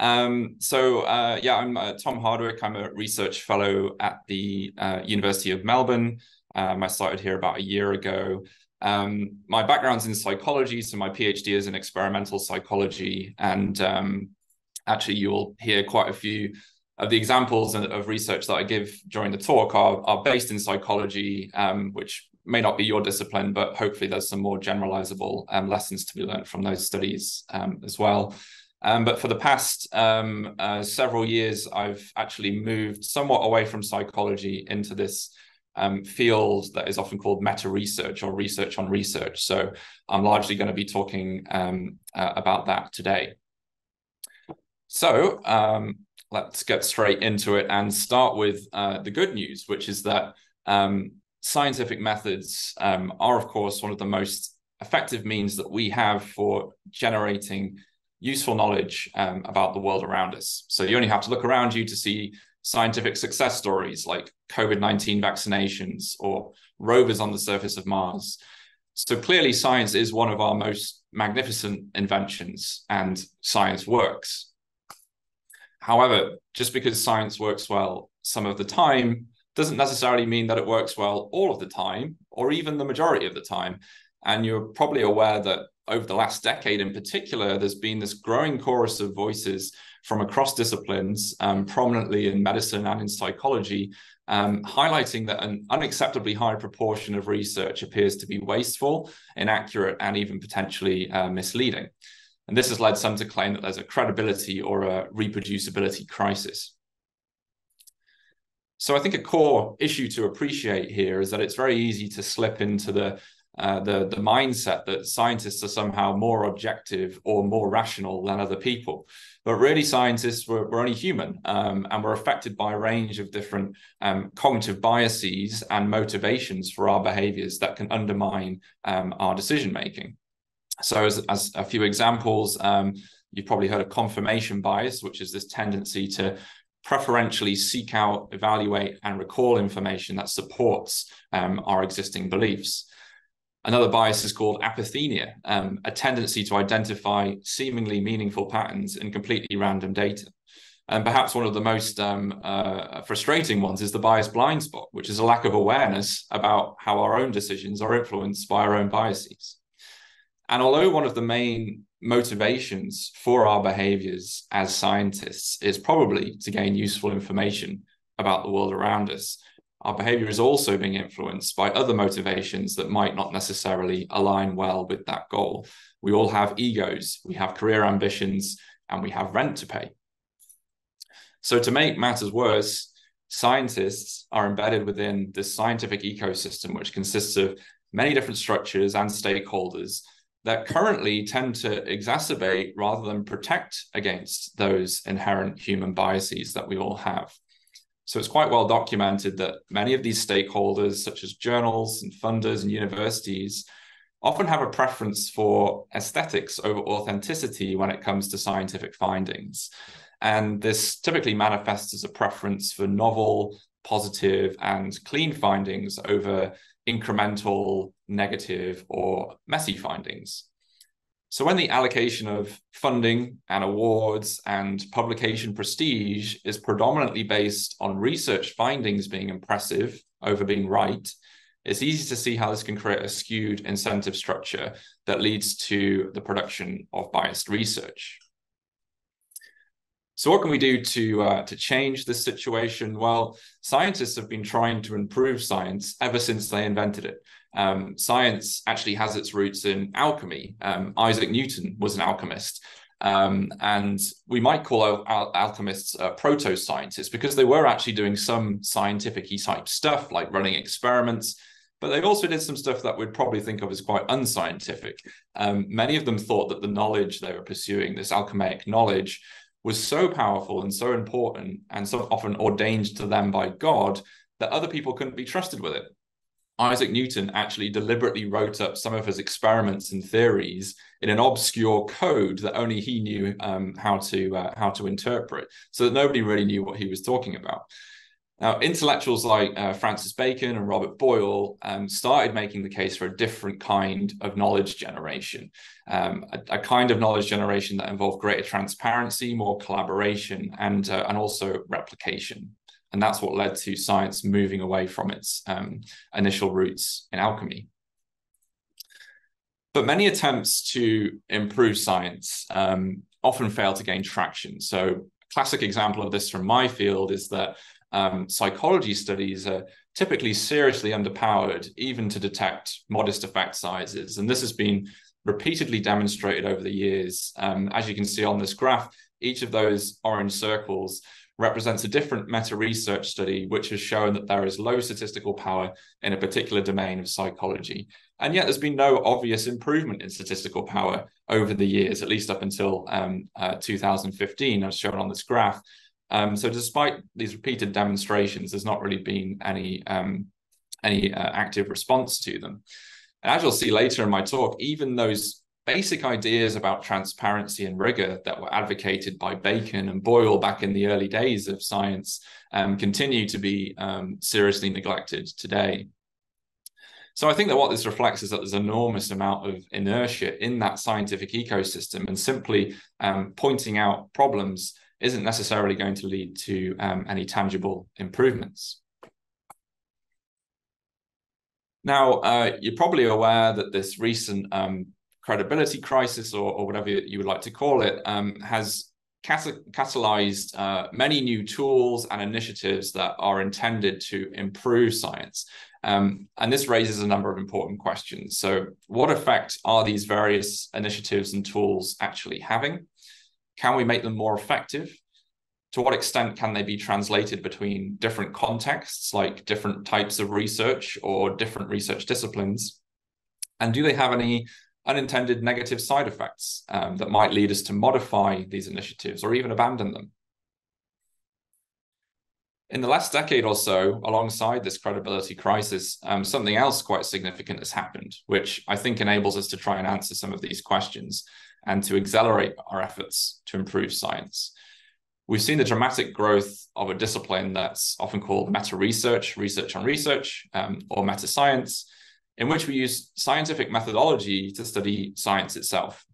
Um, so uh, yeah, I'm uh, Tom Hardwicke. I'm a research fellow at the uh, University of Melbourne. Um, I started here about a year ago. Um, my background's in psychology, so my PhD is in experimental psychology, and um, actually, you'll hear quite a few of the examples of research that I give during the talk are, are based in psychology, um, which may not be your discipline, but hopefully there's some more generalizable um, lessons to be learned from those studies as well. Um, but for the past um, uh, several years, I've actually moved somewhat away from psychology into this um, field that is often called meta research or research on research. So I'm largely going to be talking um, uh, about that today. So um, let's get straight into it and start with uh, the good news, which is that um, scientific methods are, of course, one of the most effective means that we have for generating useful knowledge um, about the world around us. So you only have to look around you to see scientific success stories like COVID 19 vaccinations or rovers on the surface of Mars. So clearly, science is one of our most magnificent inventions, and science works. However, just because science works well some of the time doesn't necessarily mean that it works well all of the time or even the majority of the time. And you're probably aware that over the last decade in particular, there's been this growing chorus of voices from across disciplines, um, prominently in medicine and in psychology, um, highlighting that an unacceptably high proportion of research appears to be wasteful, inaccurate, and even potentially uh, misleading. And this has led some to claim that there's a credibility or a reproducibility crisis. So I think a core issue to appreciate here is that it's very easy to slip into the uh, the the mindset that scientists are somehow more objective or more rational than other people. But really, scientists were, were only human um, and were affected by a range of different um, cognitive biases and motivations for our behaviors that can undermine um, our decision making. So, as, as a few examples, um, you've probably heard of confirmation bias, which is this tendency to preferentially seek out, evaluate, and recall information that supports um, our existing beliefs. Another bias is called apophenia, um, a tendency to identify seemingly meaningful patterns in completely random data. And perhaps one of the most um, uh, frustrating ones is the bias blind spot, which is a lack of awareness about how our own decisions are influenced by our own biases. And although one of the main motivations for our behaviors as scientists is probably to gain useful information about the world around us, our behavior is also being influenced by other motivations that might not necessarily align well with that goal. We all have egos, we have career ambitions, and we have rent to pay. So, to make matters worse, scientists are embedded within this scientific ecosystem, which consists of many different structures and stakeholders that currently tend to exacerbate rather than protect against those inherent human biases that we all have. So it's quite well documented that many of these stakeholders, such as journals and funders and universities, often have a preference for aesthetics over authenticity when it comes to scientific findings. And this typically manifests as a preference for novel, positive, and clean findings over incremental, negative, or messy findings. So when the allocation of funding and awards and publication prestige is predominantly based on research findings being impressive over being right, it's easy to see how this can create a skewed incentive structure that leads to the production of biased research. So what can we do to uh, to change this situation? Well, scientists have been trying to improve science ever since they invented it. Um, science actually has its roots in alchemy. Um, Isaac Newton was an alchemist. Um, and we might call al- al- alchemists uh, proto scientists because they were actually doing some scientific type stuff like running experiments, but they also did some stuff that we'd probably think of as quite unscientific. Um, many of them thought that the knowledge they were pursuing, this alchemic knowledge, was so powerful and so important and so often ordained to them by God that other people couldn't be trusted with it. Isaac Newton actually deliberately wrote up some of his experiments and theories in an obscure code that only he knew um, how to uh, how to interpret, so that nobody really knew what he was talking about. Now, intellectuals like uh, Francis Bacon and Robert Boyle um, started making the case for a different kind of knowledge generation, um, a, a, kind of knowledge generation that involved greater transparency, more collaboration, and uh, and also replication. And that's what led to science moving away from its um, initial roots in alchemy. But many attempts to improve science um, often fail to gain traction. So, a classic example of this from my field is that um, psychology studies are typically seriously underpowered, even to detect modest effect sizes. And this has been repeatedly demonstrated over the years. Um, as you can see on this graph, each of those orange circles represents a different meta research study which has shown that there is low statistical power in a particular domain of psychology. And yet there's been no obvious improvement in statistical power over the years, at least up until um, uh, 2015, as shown on this graph. Um, so despite these repeated demonstrations, there's not really been any um, any uh, active response to them. And as you'll see later in my talk, even those basic ideas about transparency and rigor that were advocated by Bacon and Boyle back in the early days of science um, continue to be um, seriously neglected today. So I think that what this reflects is that there's an enormous amount of inertia in that scientific ecosystem, and simply um, pointing out problems isn't necessarily going to lead to um, any tangible improvements. Now, uh, you're probably aware that this recent um, credibility crisis, or, or, whatever you would like to call it, um, has catalyzed uh, many new tools and initiatives that are intended to improve science. Um, and this raises a number of important questions. So, what effect are these various initiatives and tools actually having? Can we make them more effective? To what extent can they be translated between different contexts, like different types of research or different research disciplines? And do they have any unintended negative side effects um, that might lead us to modify these initiatives or even abandon them? In the last decade or so, alongside this credibility crisis, um, something else quite significant has happened, which I think enables us to try and answer some of these questions and to accelerate our efforts to improve science. We've seen the dramatic growth of a discipline that's often called meta research, research on research, um, or meta science, in which we use scientific methodology to study science itself.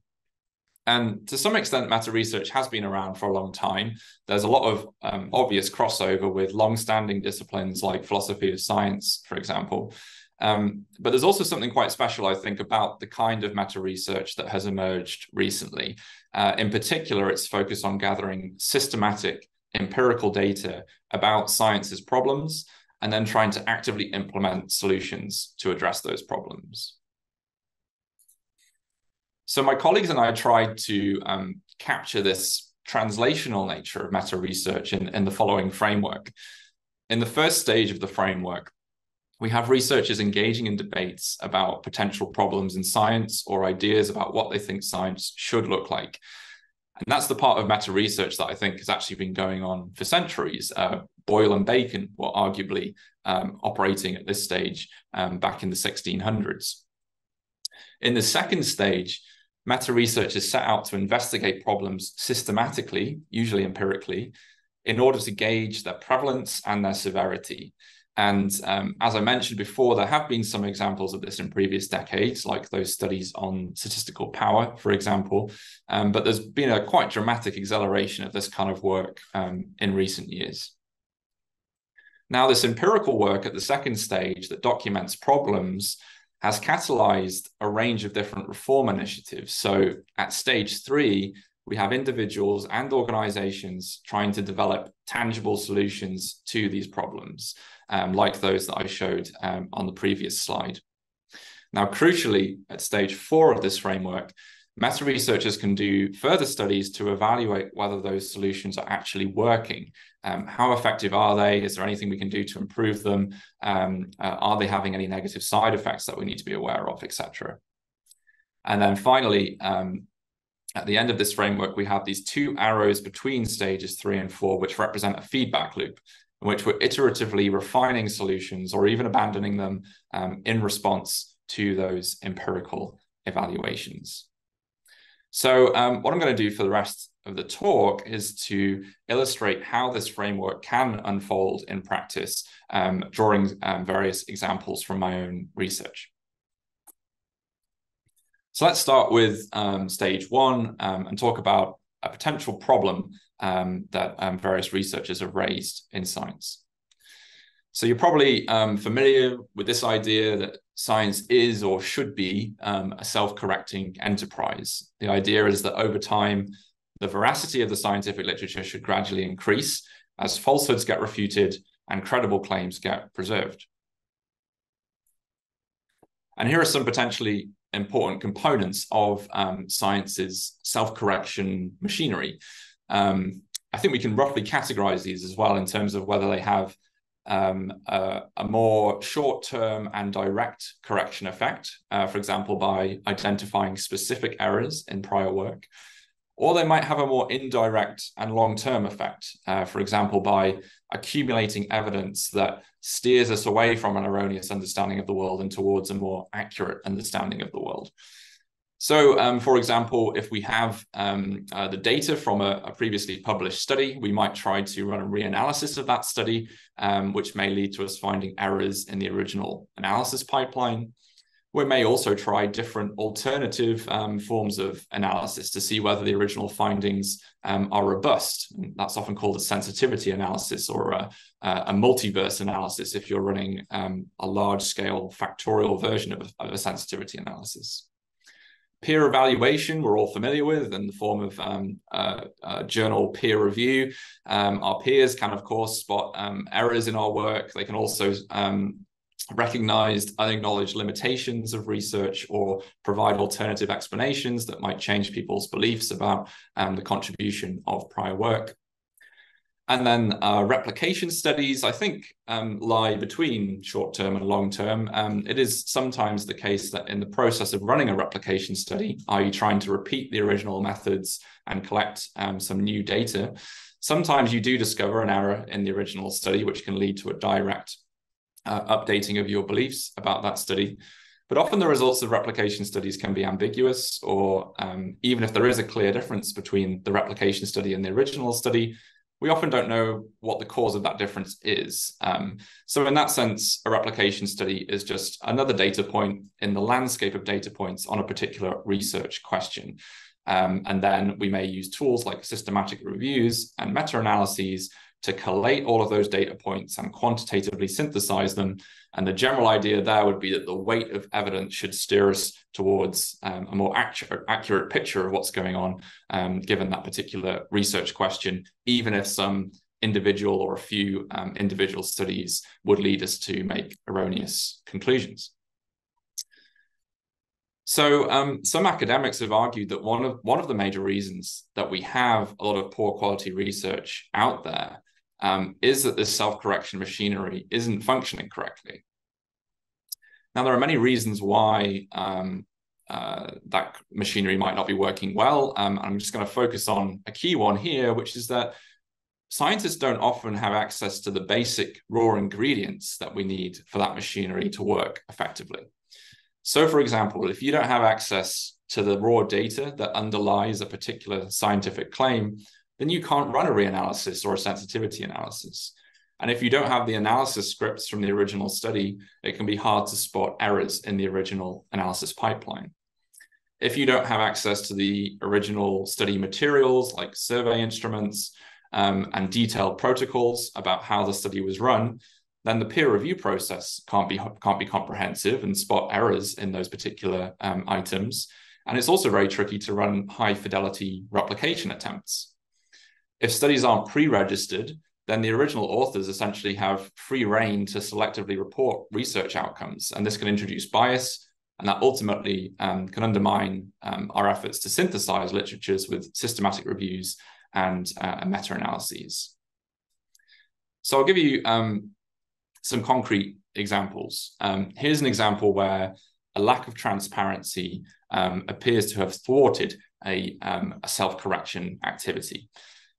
And to some extent, meta research has been around for a long time. There's a lot of um, obvious crossover with long-standing disciplines like philosophy of science, for example. Um, but there's also something quite special, I think, about the kind of meta research that has emerged recently. Uh, in particular, it's focused on gathering systematic empirical data about science's problems and then trying to actively implement solutions to address those problems. So my colleagues and I tried to um, capture this translational nature of meta research in, in the following framework. In the first stage of the framework, we have researchers engaging in debates about potential problems in science or ideas about what they think science should look like. And that's the part of meta research that I think has actually been going on for centuries. Uh, Boyle and Bacon were arguably um, operating at this stage um, back in the 1600s. In the second stage, meta research is set out to investigate problems systematically, usually empirically, in order to gauge their prevalence and their severity. And um, as I mentioned before, there have been some examples of this in previous decades, like those studies on statistical power, for example. Um, but there's been a quite dramatic acceleration of this kind of work um, in recent years. Now, this empirical work at the second stage that documents problems has catalyzed a range of different reform initiatives. So at stage three, we have individuals and organizations trying to develop tangible solutions to these problems um, like those that I showed um, on the previous slide. Now, crucially, at stage four of this framework, meta researchers can do further studies to evaluate whether those solutions are actually working. Um, how effective are they? Is there anything we can do to improve them? Um, uh, are they having any negative side effects that we need to be aware of, etc.? And then finally, um, at the end of this framework, we have these two arrows between stages three and four, which represent a feedback loop in which we're iteratively refining solutions or even abandoning them um, in response to those empirical evaluations. So um, what I'm going to do for the rest of the talk is to illustrate how this framework can unfold in practice, um, drawing um, various examples from my own research. So let's start with um, stage one um, and talk about a potential problem um, that um, various researchers have raised in science. So you're probably um, familiar with this idea that science is or should be um, a self-correcting enterprise. The idea is that over time, the veracity of the scientific literature should gradually increase as falsehoods get refuted and credible claims get preserved. And here are some potentially important components of um, science's self-correction machinery. Um, I think we can roughly categorize these as well in terms of whether they have um, a, a, more short-term and direct correction effect, uh, for example, by identifying specific errors in prior work, or they might have a more indirect and long-term effect, uh, for example, by accumulating evidence that steers us away from an erroneous understanding of the world and towards a more accurate understanding of the world. So, um, for example, if we have um, uh, the data from a, a, previously published study, we might try to run a reanalysis of that study, um, which may lead to us finding errors in the original analysis pipeline. We may also try different alternative um, forms of analysis to see whether the original findings um, are robust. That's often called a sensitivity analysis or a, a multiverse analysis if you're running um, a large scale factorial version of a, of a sensitivity analysis. Peer evaluation, we're all familiar with in the form of uh, uh, journal peer review. Um, our peers can, of course, spot um, errors in our work. They can also um, recognize unacknowledged limitations of research or provide alternative explanations that might change people's beliefs about um, the contribution of prior work. And then uh, replication studies, I think, um, lie between short term and long term. Um, it is sometimes the case that in the process of running a replication study, i.e., trying to repeat the original methods and collect um, some new data, sometimes you do discover an error in the original study, which can lead to a direct uh, updating of your beliefs about that study. But often the results of replication studies can be ambiguous, or um, even if there is a clear difference between the replication study and the original study, we often don't know what the cause of that difference is. Um, so in that sense, a replication study is just another data point in the landscape of data points on a particular research question. Um, and then we may use tools like systematic reviews and meta-analyses to collate all of those data points and quantitatively synthesize them. And the general idea there would be that the weight of evidence should steer us towards um, a more accurate, accurate picture of what's going on, um, given that particular research question, even if some individual or a few um, individual studies would lead us to make erroneous conclusions. So um, some academics have argued that one of one of the major reasons that we have a lot of poor quality research out there um, is that this self-correction machinery isn't functioning correctly. Now, there are many reasons why um, uh, that machinery might not be working well. Um, I'm just going to focus on a key one here, which is that scientists don't often have access to the basic raw ingredients that we need for that machinery to work effectively. So, for example, if you don't have access to the raw data that underlies a particular scientific claim, then you can't run a reanalysis or a sensitivity analysis. And if you don't have the analysis scripts from the original study, it can be hard to spot errors in the original analysis pipeline. If you don't have access to the original study materials like survey instruments um, and detailed protocols about how the study was run, then the peer review process can't be can't be comprehensive and spot errors in those particular um, items. And it's also very tricky to run high fidelity replication attempts. If studies aren't pre-registered, then the original authors essentially have free rein to selectively report research outcomes. And this can introduce bias, and that ultimately um, can undermine um, our efforts to synthesize literatures with systematic reviews and uh, meta-analyses. So I'll give you um, some concrete examples. Um, here's an example where a lack of transparency um, appears to have thwarted a, um, a self-correction activity.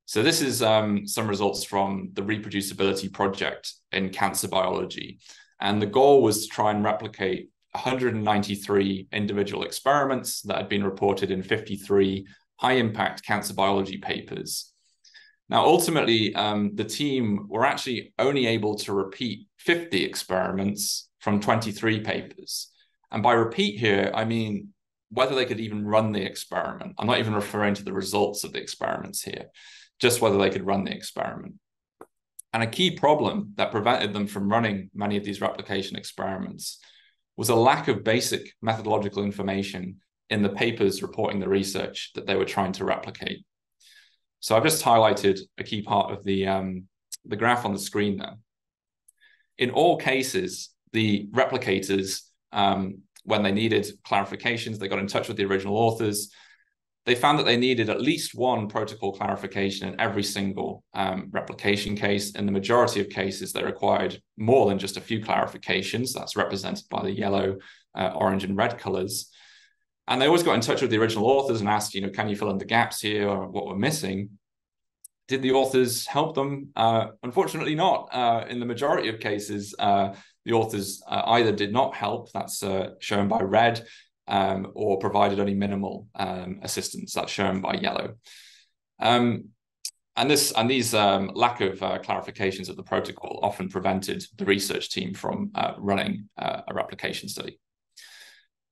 So this is um, some results from the reproducibility project in cancer biology. And the goal was to try and replicate 193 individual experiments that had been reported in 53 high impact cancer biology papers. Now, ultimately, um, the team were actually only able to repeat 50 experiments from 23 papers. And by repeat here, I mean whether they could even run the experiment. I'm not even referring to the results of the experiments here, just whether they could run the experiment. And a key problem that prevented them from running many of these replication experiments was a lack of basic methodological information in the papers reporting the research that they were trying to replicate. So I've just highlighted a key part of the, um, the graph on the screen there. In all cases, the replicators, um, when they needed clarifications, they got in touch with the original authors. They found that they needed at least one protocol clarification in every single um, replication case. In the majority of cases, they required more than just a few clarifications. That's represented by the yellow, uh, orange, and red colors. And they always got in touch with the original authors and asked, you know, can you fill in the gaps here or what we're missing? Did the authors help them? Uh, unfortunately, not. Uh, in the majority of cases, uh, the authors uh, either did not help, that's uh, shown by red, um, or provided only minimal um, assistance, that's shown by yellow. Um, and this and these um, lack of uh, clarifications of the protocol often prevented the research team from running a replication study.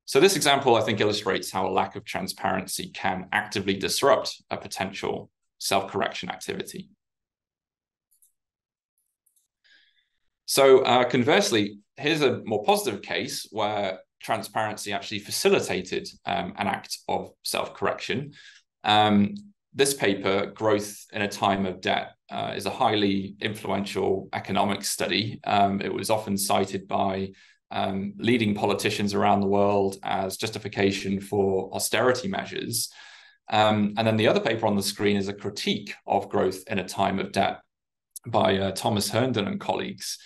So this example, I think, illustrates how a lack of transparency can actively disrupt a potential self-correction activity. So uh, conversely, here's a more positive case where transparency actually facilitated um, an act of self-correction. Um, this paper, Growth in a Time of Debt, uh, is a highly influential economic study. Um, it was often cited by um, leading politicians around the world as justification for austerity measures. Um, and then the other paper on the screen is a critique of growth in a time of debt by uh, Thomas Herndon and colleagues.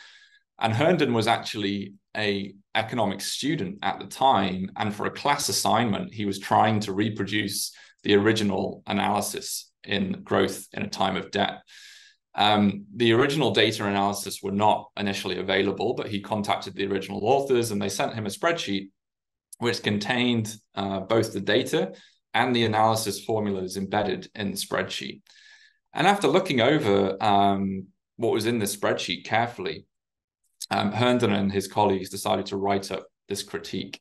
And Herndon was actually a economics student at the time, and for a class assignment, he was trying to reproduce the original analysis in growth in a time of debt. Um, the original data analysis were not initially available, but he contacted the original authors and they sent him a spreadsheet which contained uh, both the data and the analysis formulas embedded in the spreadsheet. And after looking over um, what was in the spreadsheet carefully, um, Herndon and his colleagues decided to write up this critique.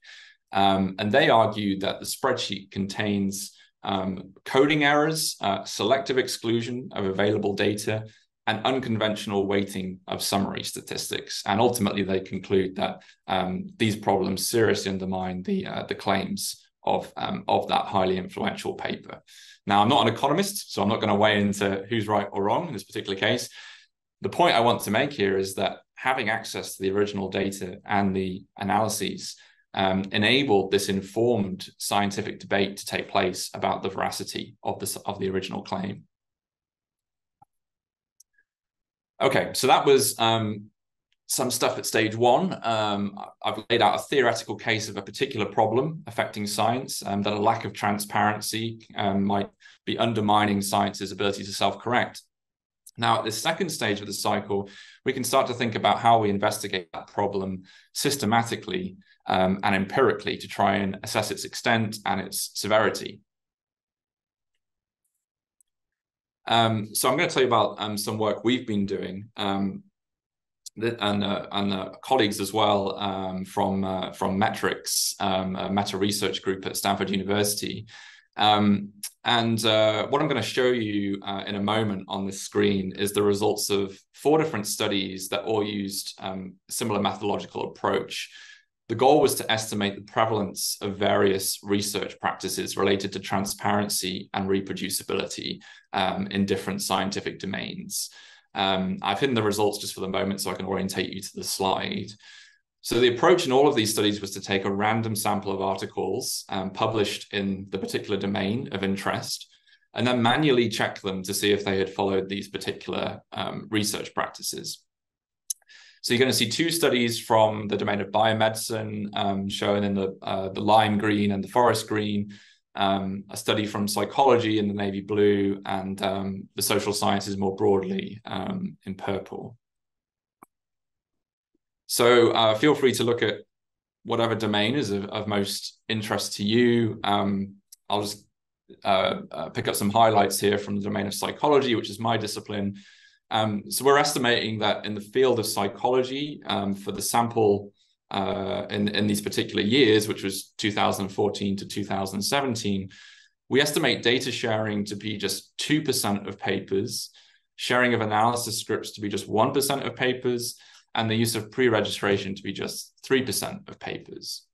Um, and they argued that the spreadsheet contains um, coding errors, uh, selective exclusion of available data, and unconventional weighting of summary statistics. And ultimately, they conclude that um, these problems seriously undermine the uh, the claims of um, of that highly influential paper. Now, I'm not an economist, so I'm not going to weigh into who's right or wrong in this particular case. The point I want to make here is that having access to the original data and the analyses um, enabled this informed scientific debate to take place about the veracity of the of the original claim. Okay, so that was um, some stuff at stage one. Um, I've laid out a theoretical case of a particular problem affecting science, um, that a lack of transparency um, might be undermining science's ability to self-correct. Now, at the second stage of the cycle, we can start to think about how we investigate that problem systematically um, and empirically to try and assess its extent and its severity. Um, so I'm going to tell you about um, some work we've been doing um, and, uh, and uh, colleagues as well um, from, uh, from Metrics, um, a meta research group at Stanford University. Um, and uh, what I'm going to show you uh, in a moment on this screen is the results of four different studies that all used similar methodological approach the goal was to estimate the prevalence of various research practices related to transparency and reproducibility um, in different scientific domains. Um, I've hidden the results just for the moment so I can orientate you to the slide. So the approach in all of these studies was to take a random sample of articles um, published in the particular domain of interest and then manually check them to see if they had followed these particular um, research practices. So you're going to see two studies from the domain of biomedicine um, shown in the, uh, the lime green and the forest green, um, a study from psychology in the navy blue, and um, the social sciences more broadly um, in purple. So uh, feel free to look at whatever domain is of, of most interest to you. Um, I'll just uh, uh, pick up some highlights here from the domain of psychology, which is my discipline. Um, so we're estimating that in the field of psychology, um, for the sample uh, in, in these particular years, which was 2014 to 2017, we estimate data sharing to be just 2% of papers, sharing of analysis scripts to be just 1% of papers, and the use of pre-registration to be just 3% of papers.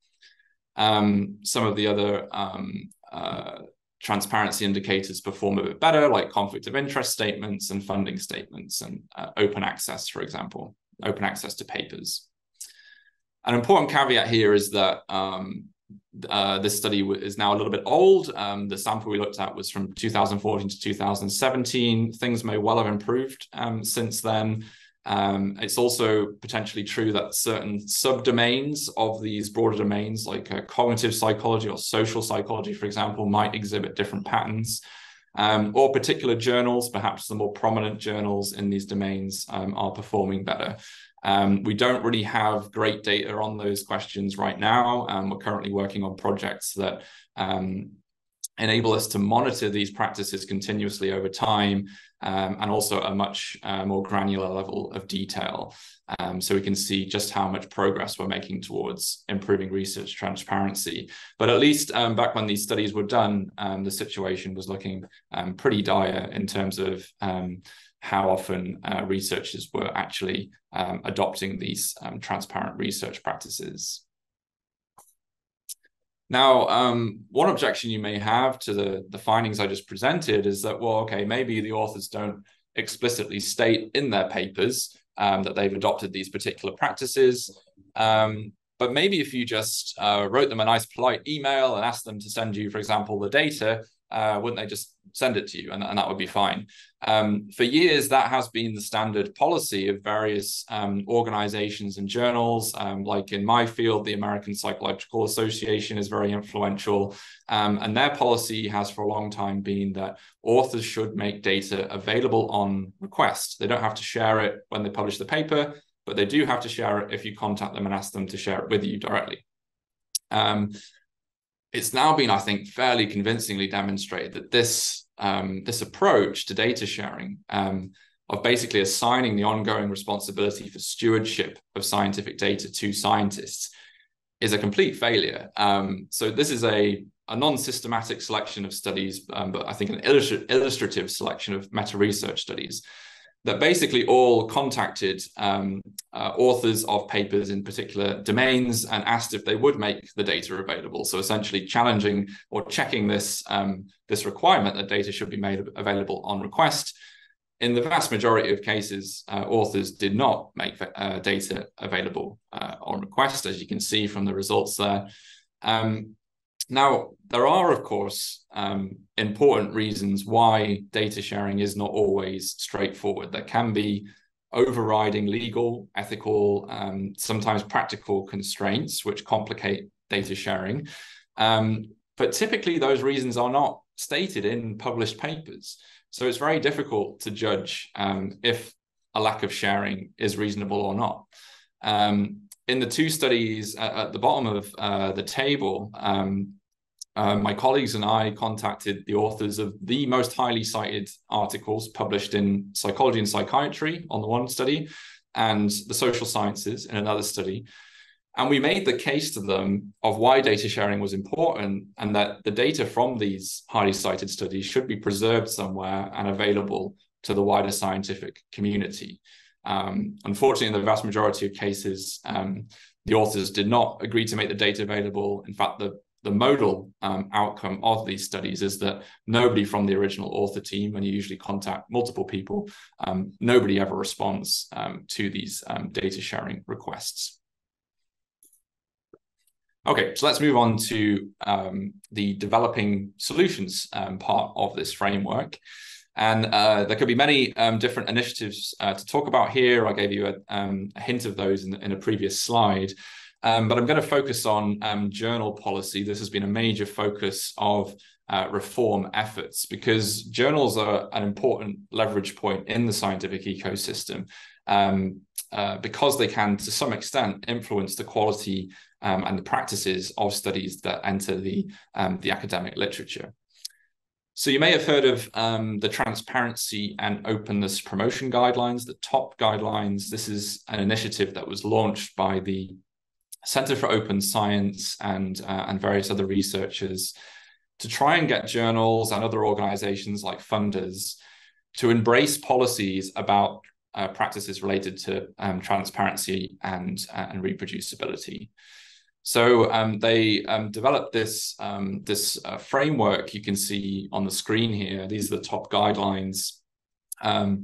Um, some of the other um, uh, transparency indicators perform a bit better, like conflict of interest statements and funding statements and uh, open access, for example, open access to papers. An important caveat here is that um, uh, this study is now a little bit old. Um, the sample we looked at was from 2014 to 2017. Things may well have improved um, since then. Um, it's also potentially true that certain subdomains of these broader domains, like uh, cognitive psychology or social psychology, for example, might exhibit different patterns. Um, or particular journals, perhaps the more prominent journals in these domains, um, are performing better. Um, we don't really have great data on those questions right now. Um, we're currently working on projects that um, enable us to monitor these practices continuously over time um, and also a much uh, more granular level of detail. Um, so we can see just how much progress we're making towards improving research transparency. But at least um, back when these studies were done, the situation was looking pretty dire in terms of how often uh, researchers were actually um, adopting these um, transparent research practices. Now, um, one objection you may have to the, the findings I just presented is that, well, okay, maybe the authors don't explicitly state in their papers um, that they've adopted these particular practices. Um, but maybe if you just uh, wrote them a nice polite email and asked them to send you, for example, the data, uh, wouldn't they just send it to you? And, and that would be fine. Um, for years that has been the standard policy of various um, organizations and journals. Um, like in my field the american psychological association is very influential. Um, and their policy has for a long time been that authors should make data available on request. They don't have to share it when they publish the paper but they do have to share it if you contact them and ask them to share it with you directly. Um, it's now been, I think, fairly convincingly demonstrated that this um, this approach to data sharing um, of basically assigning the ongoing responsibility for stewardship of scientific data to scientists is a complete failure. Um, so this is a, a non-systematic selection of studies, um, but I think an illustrative selection of meta-research studies that basically all contacted um, uh, authors of papers in particular domains and asked if they would make the data available. So essentially challenging or checking this, um, this requirement that data should be made available on request. In the vast majority of cases, uh, authors did not make uh, data available uh, on request, as you can see from the results there. Um, now, there are, of course, um, important reasons why data sharing is not always straightforward. There can be overriding legal, ethical, um, sometimes practical constraints which complicate data sharing. Um, but typically, those reasons are not stated in published papers. So it's very difficult to judge um, if a lack of sharing is reasonable or not. Um, in the two studies at, at the bottom of uh, the table, um, uh, my colleagues and I contacted the authors of the most highly cited articles published in psychology and psychiatry on the one study, and the social sciences in another study. And we made the case to them of why data sharing was important and that the data from these highly cited studies should be preserved somewhere and available to the wider scientific community. Um, unfortunately, in the vast majority of cases, um, the authors did not agree to make the data available. In fact, the the modal um, outcome of these studies is that nobody from the original author team, when you usually contact multiple people, um, nobody ever responds um, to these um, data sharing requests. Okay, so let's move on to the developing solutions part of this framework. And uh, there could be many um, different initiatives uh, to talk about here. I gave you a, um, a hint of those in, in, a previous slide. Um, but I'm going to focus on um, journal policy. This has been a major focus of uh, reform efforts because journals are an important leverage point in the scientific ecosystem um, uh, because they can, to some extent, influence the quality um, and the practices of studies that enter the, the academic literature. So you may have heard of um, the Transparency and Openness Promotion Guidelines, the TOP guidelines. This is an initiative that was launched by the Center for Open Science and, uh, and various other researchers to try and get journals and other organizations like funders to embrace policies about uh, practices related to um, transparency and, uh, and reproducibility. So um, they um, developed this um, this uh, framework you can see on the screen here. These are the TOP guidelines. Um,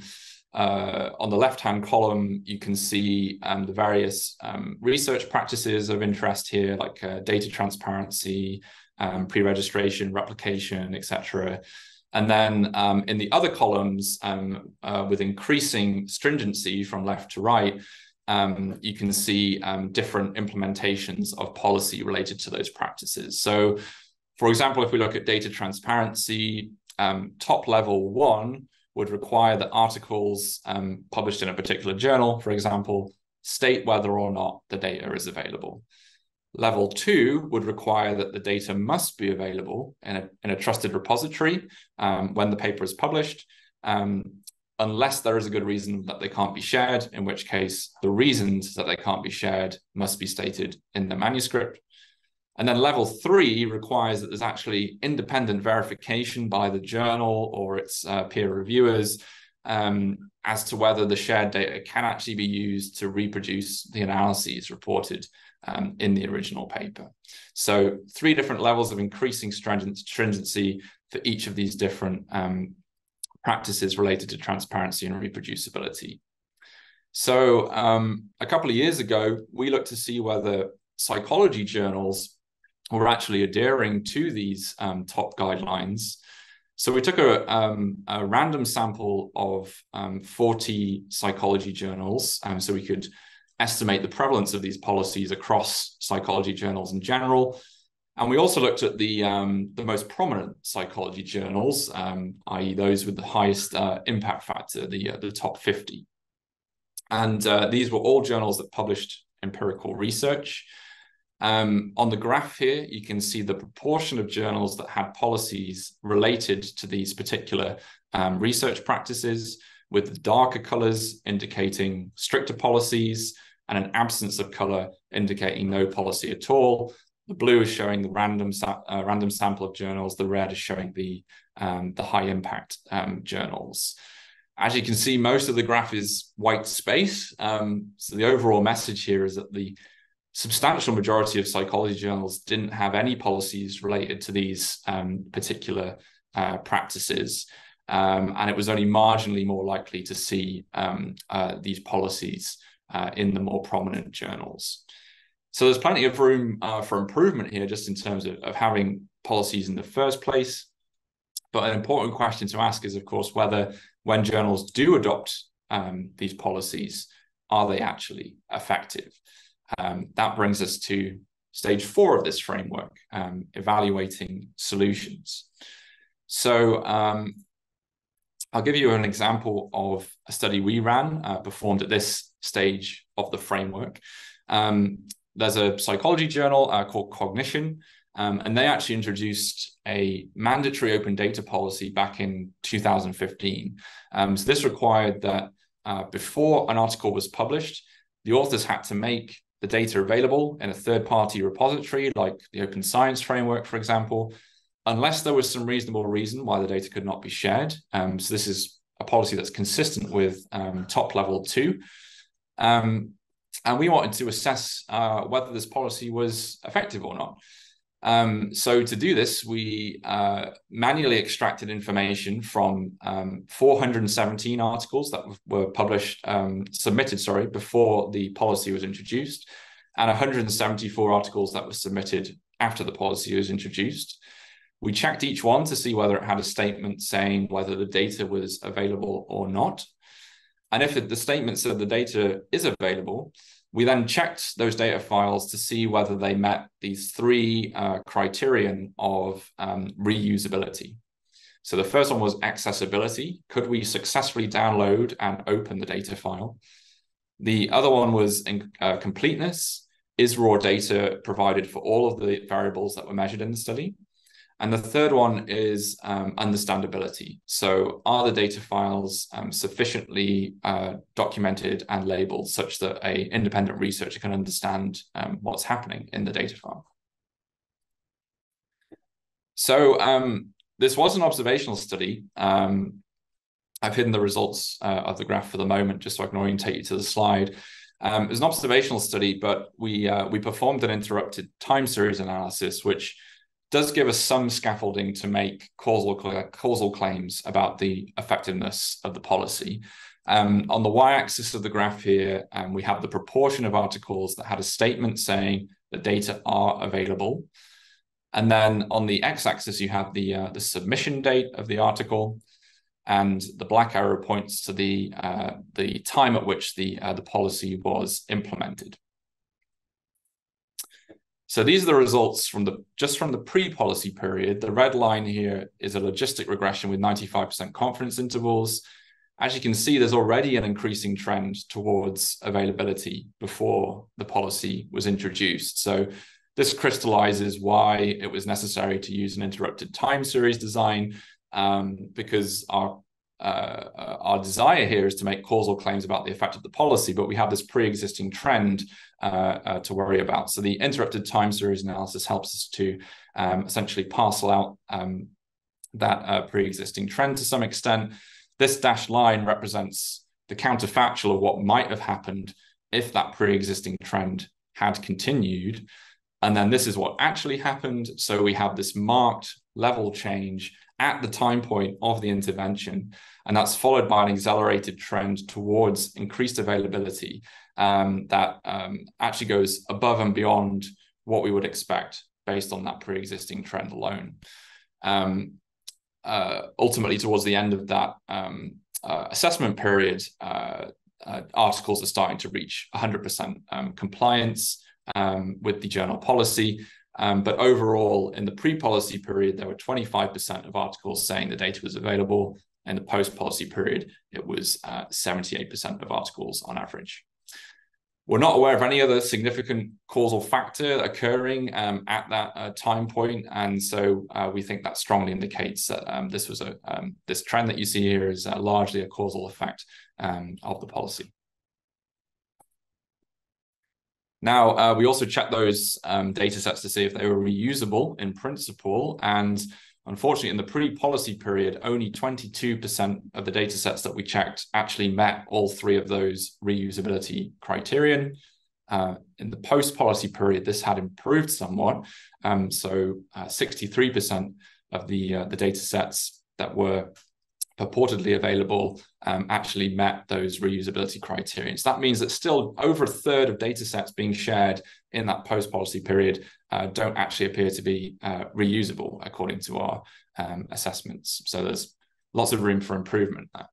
uh, on the left-hand column, you can see um, the various um, research practices of interest here, like uh, data transparency, pre-registration, replication, etc. And then in the other columns, um, uh, with increasing stringency from left to right, um, you can see um, different implementations of policy related to those practices. So, for example, if we look at data transparency, um, top level one would require that articles um, published in a particular journal, for example, state whether or not the data is available. Level two would require that the data must be available in a, in a trusted repository um, when the paper is published. Um, unless there is a good reason that they can't be shared, in which case the reasons that they can't be shared must be stated in the manuscript. And then level three requires that there's actually independent verification by the journal or its uh, peer reviewers um, as to whether the shared data can actually be used to reproduce the analyses reported um, in the original paper. So three different levels of increasing stringency for each of these different um, practices related to transparency and reproducibility. So um, a couple of years ago, we looked to see whether psychology journals were actually adhering to these um, TOP guidelines. So we took a, um, a random sample of um, 40 psychology journals, um, so we could estimate the prevalence of these policies across psychology journals in general, and we also looked at the um, the most prominent psychology journals, um, i.e., those with the highest uh, impact factor, the uh, the top fifty. And uh, these were all journals that published empirical research. Um, on the graph here, you can see the proportion of journals that had policies related to these particular um, research practices, with darker colors indicating stricter policies and an absence of color indicating no policy at all. The blue is showing the random uh, random sample of journals. The red is showing the um, the high impact um, journals. As you can see, most of the graph is white space. Um, so the overall message here is that the substantial majority of psychology journals didn't have any policies related to these um, particular uh, practices. Um, and it was only marginally more likely to see um, uh, these policies uh, in the more prominent journals. So there's plenty of room uh, for improvement here, just in terms of, of having policies in the first place. But an important question to ask is, of course, whether when journals do adopt um, these policies, are they actually effective? Um, that brings us to stage four of this framework, um, evaluating solutions. So um, I'll give you an example of a study we ran, uh, performed at this stage of the framework. Um, there's a psychology journal uh, called Cognition, um, and they actually introduced a mandatory open data policy back in 2015. Um, so this required that uh, before an article was published, the authors had to make the data available in a third-party repository, like the Open Science Framework, for example, unless there was some reasonable reason why the data could not be shared. Um, so this is a policy that's consistent with um, top level two. Um, and we wanted to assess uh, whether this policy was effective or not. Um, so to do this, we uh, manually extracted information from um, 417 articles that were published, um, submitted, sorry, before the policy was introduced, and 174 articles that were submitted after the policy was introduced. We checked each one to see whether it had a statement saying whether the data was available or not. And if the statement said the data is available, we then checked those data files to see whether they met these three uh, criterion of um, reusability. So the first one was accessibility. Could we successfully download and open the data file? The other one was in, uh, completeness. Is raw data provided for all of the variables that were measured in the study? And the third one is um, understandability. So are the data files um, sufficiently uh, documented and labeled such that a independent researcher can understand um, what's happening in the data file? So um, this was an observational study. Um, I've hidden the results uh, of the graph for the moment, just so I can orientate you to the slide. Um, it was an observational study, but we uh, we performed an interrupted time series analysis, which does give us some scaffolding to make causal causal claims about the effectiveness of the policy. Um, on the y-axis of the graph here, um, we have the proportion of articles that had a statement saying that data are available. And then on the x-axis, you have the uh, the submission date of the article, and the black arrow points to the uh, the time at which the uh, the policy was implemented. So these are the results from the just from the pre-policy period. The red line here is a logistic regression with 95% confidence intervals. As you can see, there's already an increasing trend towards availability before the policy was introduced. So this crystallizes why it was necessary to use an interrupted time series design um, because our uh, our desire here is to make causal claims about the effect of the policy, but we have this pre-existing trend uh, uh, to worry about. So the interrupted time series analysis helps us to um, essentially parcel out um, that uh, pre-existing trend to some extent. This dashed line represents the counterfactual of what might have happened if that pre-existing trend had continued. And then this is what actually happened. So we have this marked level change at the time point of the intervention. And that's followed by an accelerated trend towards increased availability um, that um, actually goes above and beyond what we would expect based on that pre-existing trend alone. Um, uh, ultimately, towards the end of that um, uh, assessment period, uh, uh articles are starting to reach 100% um, compliance um, with the journal policy. Um, but overall, in the pre-policy period, there were 25% of articles saying the data was available. In the post-policy period, it was uh, 78% of articles on average. We're not aware of any other significant causal factor occurring um, at that uh, time point, and so uh, we think that strongly indicates that um, this was a um, this trend that you see here is uh, largely a causal effect um, of the policy. Now, uh, we also checked those um, data sets to see if they were reusable in principle. And unfortunately, in the pre-policy period, only 22% of the data sets that we checked actually met all three of those reusability criterion. Uh, in the post-policy period, this had improved somewhat. Um, so 63% uh, of the, uh, the data sets that were purportedly available um, actually met those reusability criteria. So that means that still over a third of data sets being shared in that post-policy period uh, don't actually appear to be uh, reusable according to our um, assessments. So there's lots of room for improvement there.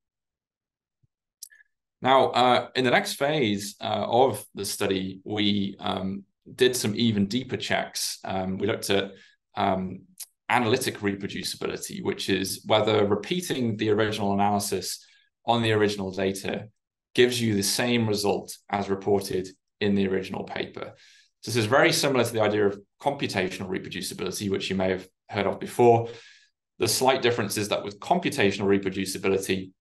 Now, uh, in the next phase uh, of the study, we um, did some even deeper checks. Um, we looked at um, analytic reproducibility, which is whether repeating the original analysis on the original data gives you the same result as reported in the original paper. So this is very similar to the idea of computational reproducibility, which you may have heard of before. The slight difference is that with computational reproducibility,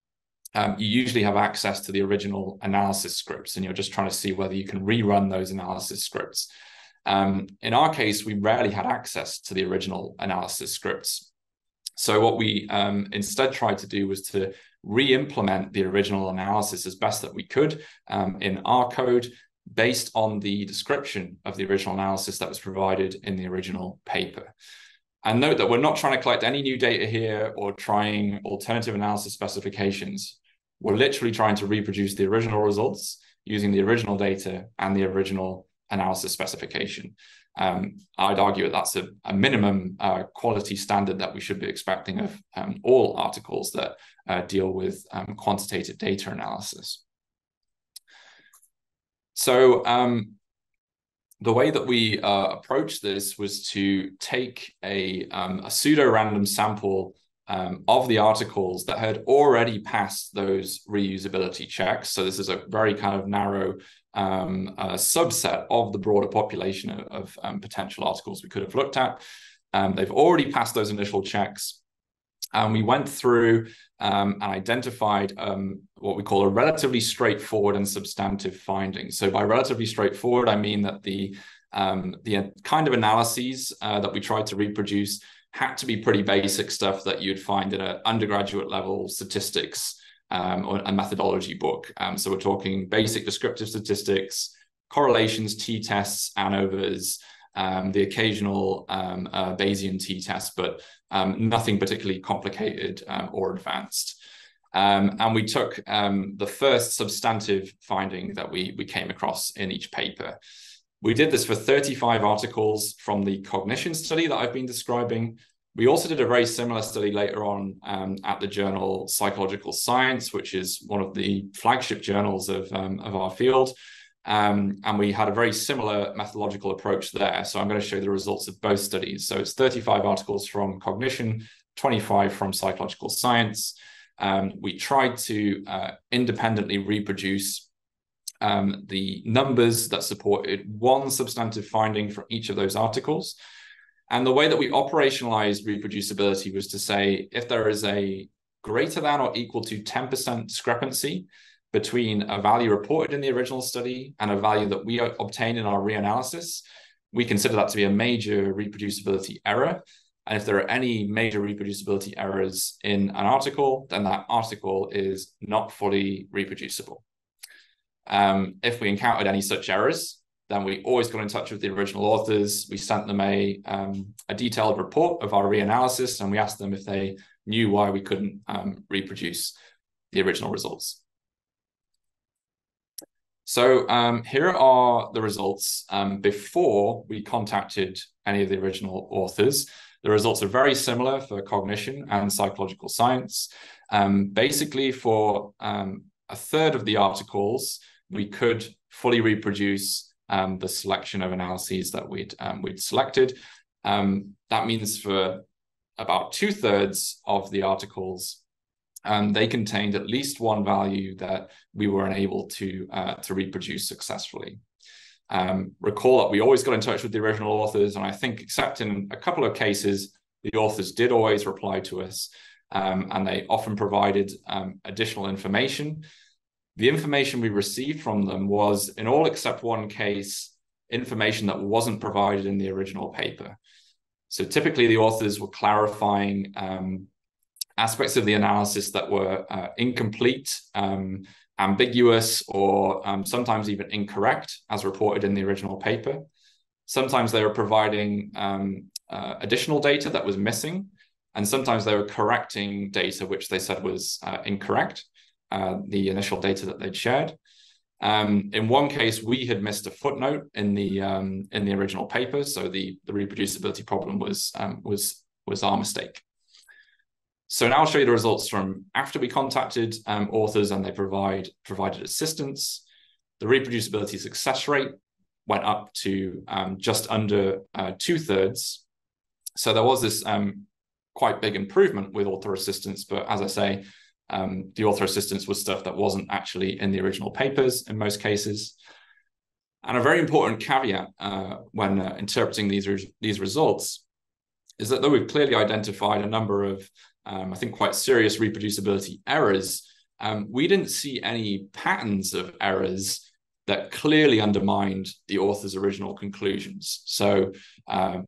um, you usually have access to the original analysis scripts, and you're just trying to see whether you can rerun those analysis scripts. Um, in our case, we rarely had access to the original analysis scripts. So what we um, instead tried to do was to re-implement the original analysis as best that we could um, in our code based on the description of the original analysis that was provided in the original paper. And note that we're not trying to collect any new data here or trying alternative analysis specifications. We're literally trying to reproduce the original results using the original data and the original analysis specification. Um, I'd argue that that's a, a minimum uh, quality standard that we should be expecting of um, all articles that uh, deal with um, quantitative data analysis. So um, the way that we uh, approached this was to take a, um, a pseudo-random sample um, of the articles that had already passed those reusability checks. So this is a very kind of narrow um, uh, subset of the broader population of, of um, potential articles we could have looked at. Um, they've already passed those initial checks. And we went through um, and identified um, what we call a relatively straightforward and substantive finding. So by relatively straightforward, I mean that the um, the kind of analyses uh, that we tried to reproduce had to be pretty basic stuff that you'd find in an undergraduate level statistics um, or a methodology book. Um, so we're talking basic descriptive statistics, correlations, t-tests, ANOVAs, um, the occasional um, uh, Bayesian t-test, but um, nothing particularly complicated um, or advanced. And we took the first substantive finding that we, we came across in each paper. We did this for 35 articles from the cognition study that I've been describing. We also did a very similar study later on um, at the journal Psychological Science, which is one of the flagship journals of, um, of our field. Um, and we had a very similar methodological approach there. So I'm going to show the results of both studies. So it's 35 articles from cognition, 25 from psychological science. Um, we tried to uh, independently reproduce um, the numbers that supported one substantive finding from each of those articles. And the way that we operationalized reproducibility was to say if there is a greater than or equal to 10% discrepancy between a value reported in the original study and a value that we obtain in our reanalysis, we consider that to be a major reproducibility error. And if there are any major reproducibility errors in an article, then that article is not fully reproducible. Um, if we encountered any such errors, then we always got in touch with the original authors. We sent them a, um, a detailed report of our reanalysis and we asked them if they knew why we couldn't um, reproduce the original results. So um, here are the results um, before we contacted any of the original authors. The results are very similar for cognition and psychological science. Um, basically, for um, a third of the articles, we could fully reproduce um, the selection of analyses that we'd um, we'd selected. that means for about two thirds of the articles, um, they contained at least one value that we were unable to uh, to reproduce successfully. Um, recall that we always got in touch with the original authors, and I think, except in a couple of cases, the authors did always reply to us, um, and they often provided um, additional information. The information we received from them was, in all except one case, information that wasn't provided in the original paper. So typically, the authors were clarifying um, aspects of the analysis that were uh, incomplete, um, ambiguous, or um, sometimes even incorrect, as reported in the original paper. Sometimes they were providing um, uh, additional data that was missing, and sometimes they were correcting data which they said was uh, incorrect, uh, the initial data that they'd shared. Um, in one case, we had missed a footnote in the um, in the original paper, so the the reproducibility problem was um, was was our mistake. So now I'll show you the results from after we contacted um, authors and they provide provided assistance. The reproducibility success rate went up to um, just under uh, two thirds. So there was this um, quite big improvement with author assistance, but as I say, um, the author assistance was stuff that wasn't actually in the original papers in most cases. And a very important caveat uh, when uh, interpreting these, re these results is that though we've clearly identified a number of um, I think, quite serious reproducibility errors, um, we didn't see any patterns of errors that clearly undermined the author's original conclusions. So, um,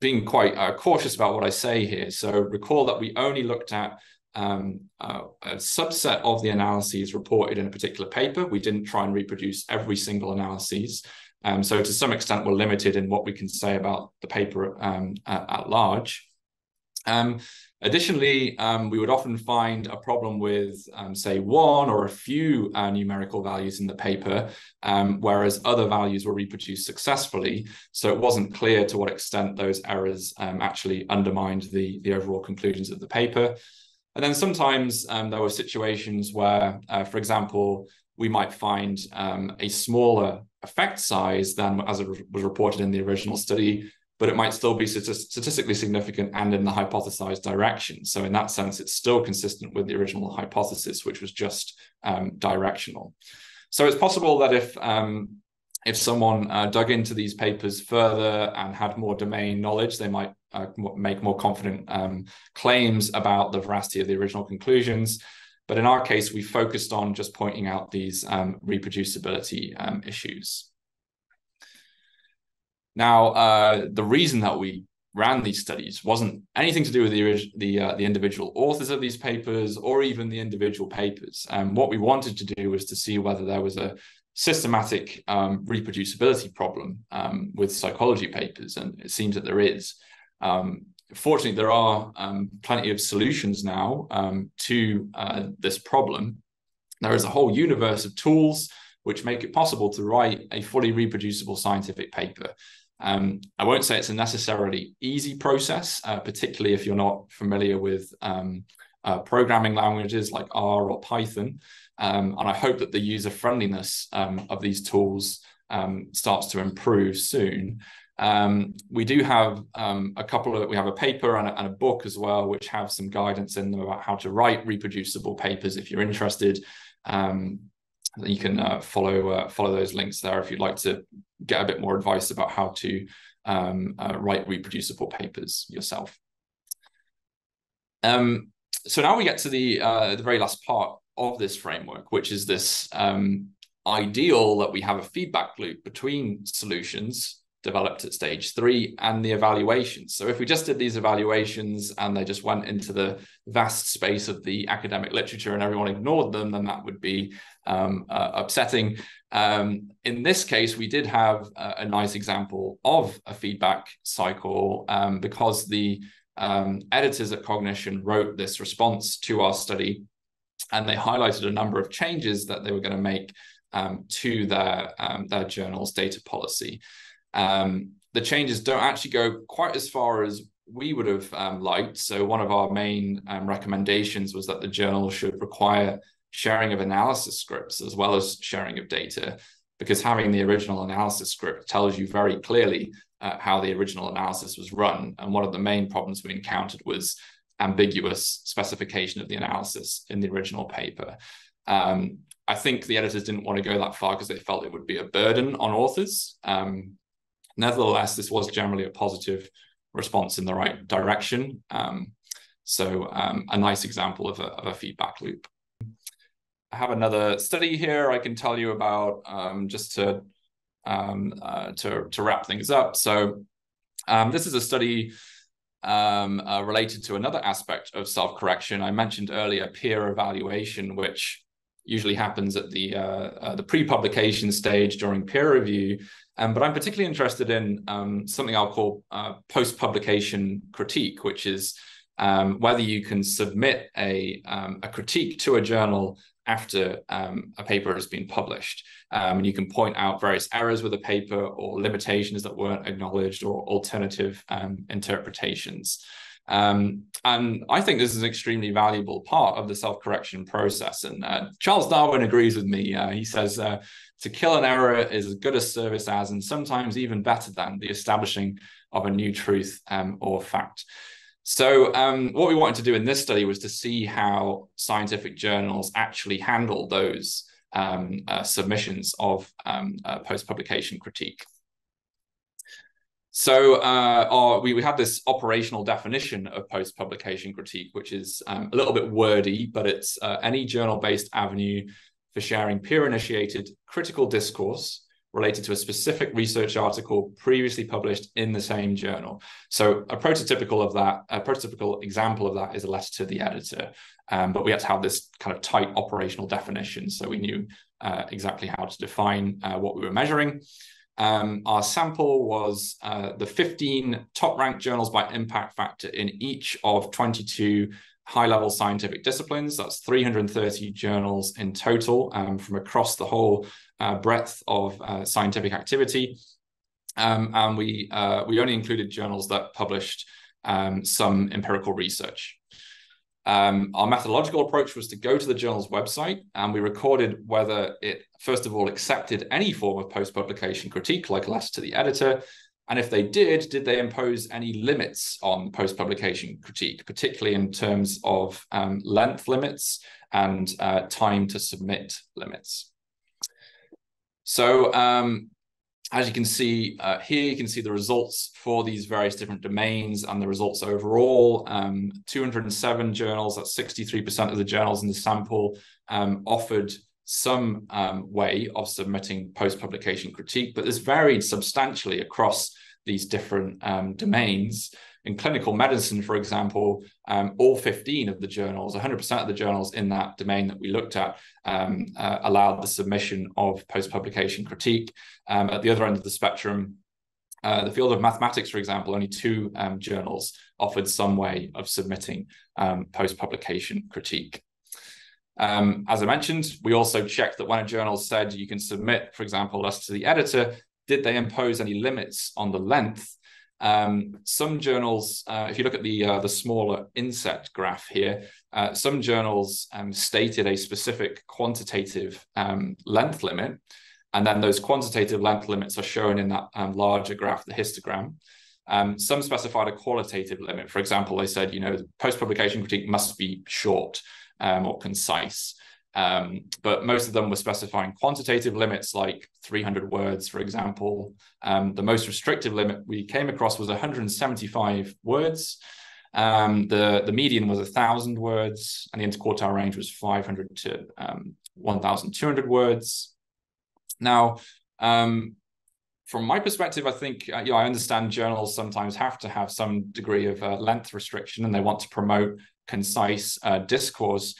being quite uh, cautious about what I say here. So, recall that we only looked at um, uh, a subset of the analyses reported in a particular paper. We didn't try and reproduce every single analysis. Um, so, to some extent, we're limited in what we can say about the paper um, at, at, large. Um, Additionally, um, we would often find a problem with, um, say, one or a few uh, numerical values in the paper, whereas other values were reproduced successfully. So it wasn't clear to what extent those errors actually undermined the, the overall conclusions of the paper. And then sometimes um, there were situations where, uh, for example, we might find um, a smaller effect size than as it was reported in the original study, but it might still be statistically significant and in the hypothesized direction. So in that sense, it's still consistent with the original hypothesis, which was just um, directional. So it's possible that if um, if someone uh, dug into these papers further and had more domain knowledge, they might uh, make more confident um, claims about the veracity of the original conclusions. But in our case, we focused on just pointing out these um, reproducibility um, issues. Now, uh, the reason that we ran these studies wasn't anything to do with the the, uh, the individual authors of these papers or even the individual papers. Um, what we wanted to do was to see whether there was a systematic um, reproducibility problem um, with psychology papers, and it seems that there is. Um, fortunately, there are um, plenty of solutions now um, to uh, this problem. There is a whole universe of tools which make it possible to write a fully reproducible scientific paper. Um, I won't say it's a necessarily easy process, uh, particularly if you're not familiar with um, uh, programming languages like R or Python. Um, and I hope that the user friendliness um, of these tools starts to improve soon. Um, we do have a couple of, we have a paper and a, and a, book as well, which have some guidance in them about how to write reproducible papers if you're interested. Um, you can uh, follow uh, follow those links there if you'd like to get a bit more advice about how to um, uh, write reproducible papers yourself. Um, so now we get to the uh, the very last part of this framework, which is this um, ideal that we have a feedback loop between solutions developed at stage three and the evaluations. So if we just did these evaluations and they just went into the vast space of the academic literature and everyone ignored them, then that would be um, uh, upsetting. Um, in this case, we did have a, a, nice example of a feedback cycle um, because the um, editors at Cognition wrote this response to our study and they highlighted a number of changes that they were going to make um, to their, um, their journal's data policy. Um, the changes don't actually go quite as far as we would have um, liked. So one of our main um, recommendations was that the journal should require sharing of analysis scripts as well as sharing of data, because having the original analysis script tells you very clearly uh, how the original analysis was run. And one of the main problems we encountered was ambiguous specification of the analysis in the original paper. Um, I think the editors didn't want to go that far because they felt it would be a burden on authors. Um, Nevertheless, this was generally a positive response in the right direction. Um, so um, a nice example of a, of a, feedback loop. I have another study here I can tell you about um, just to, um, uh, to, to wrap things up. So um, this is a study um, uh, related to another aspect of self-correction. I mentioned earlier peer evaluation, which usually happens at the uh, uh, the pre-publication stage during peer review. Um, but I'm particularly interested in um, something I'll call uh, post-publication critique, which is um, whether you can submit a, um, a critique to a journal after um, a paper has been published. Um, and you can point out various errors with a paper or limitations that weren't acknowledged or alternative interpretations. Um, and I think this is an extremely valuable part of the self-correction process. And uh, Charles Darwin agrees with me. Uh, he says uh, to kill an error is as good a service as, and sometimes even better than, the establishing of a new truth um, or fact. So um, what we wanted to do in this study was to see how scientific journals actually handle those um, uh, submissions of um, uh, post-publication critique. So uh, our, we, we have this operational definition of post-publication critique, which is um, a little bit wordy, but it's uh, any journal-based avenue for sharing peer-initiated critical discourse related to a specific research article previously published in the same journal. So a prototypical of that, a prototypical example of that is a letter to the editor. Um, but we had to have this kind of tight operational definition. So we knew uh, exactly how to define uh, what we were measuring. Um, our sample was uh, the 15 top ranked journals by impact factor in each of 22 high level scientific disciplines. That's 330 journals in total um, from across the whole uh, breadth of uh, scientific activity. Um, and we, uh, we only included journals that published um, some empirical research. Um, our methodological approach was to go to the journal's website and we recorded whether it, first of all, accepted any form of post publication critique, like a letter to the editor. And if they did, did they impose any limits on post publication critique, particularly in terms of um, length limits and uh, time to submit limits? So, um, as you can see uh, here, you can see the results for these various different domains and the results overall. Um, 207 journals, that's 63% of the journals in the sample, um, offered some um, way of submitting post-publication critique, but this varied substantially across these different um, domains. In clinical medicine, for example, um, all 15 of the journals, 100% of the journals in that domain that we looked at um, uh, allowed the submission of post-publication critique. Um, at the other end of the spectrum, uh, the field of mathematics, for example, only two um, journals offered some way of submitting um, post-publication critique. Um, as I mentioned, we also checked that when a journal said you can submit, for example, us to the editor, did they impose any limits on the length um, some journals, uh, if you look at the uh, the smaller inset graph here, uh, some journals um, stated a specific quantitative um, length limit, and then those quantitative length limits are shown in that um, larger graph, the histogram. Um, some specified a qualitative limit. For example, they said, you know, post-publication critique must be short um, or concise. Um, but most of them were specifying quantitative limits like 300 words, for example. Um, the most restrictive limit we came across was 175 words. Um, the, the median was 1,000 words, and the interquartile range was 500 to um, 1,200 words. Now, um, from my perspective, I think uh, you know I understand journals sometimes have to have some degree of uh, length restriction, and they want to promote concise uh, discourse.